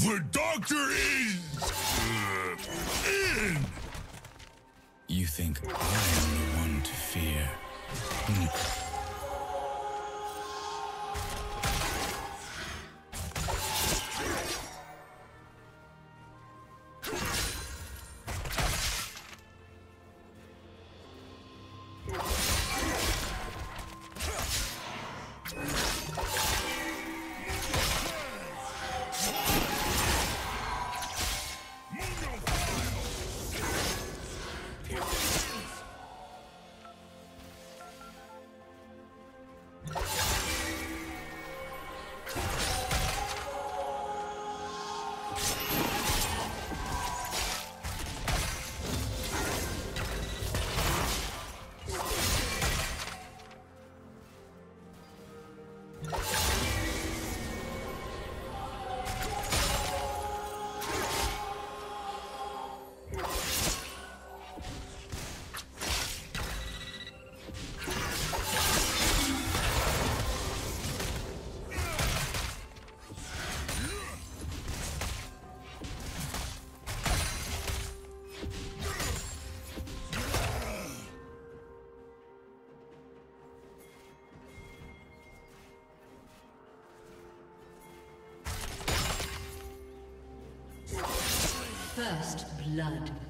The doctor is... Uh, in! You think I am the one to fear? First blood.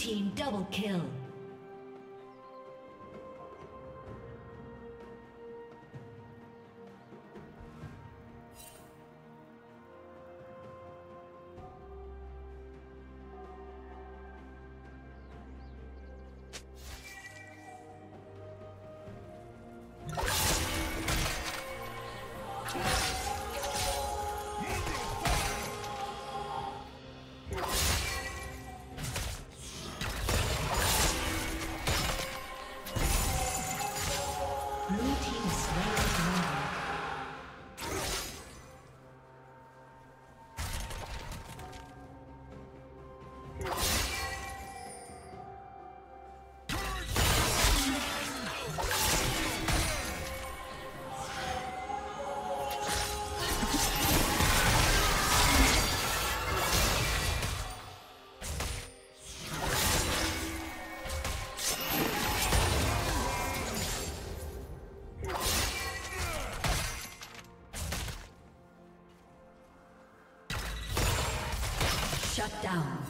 Team double kill. Shut down.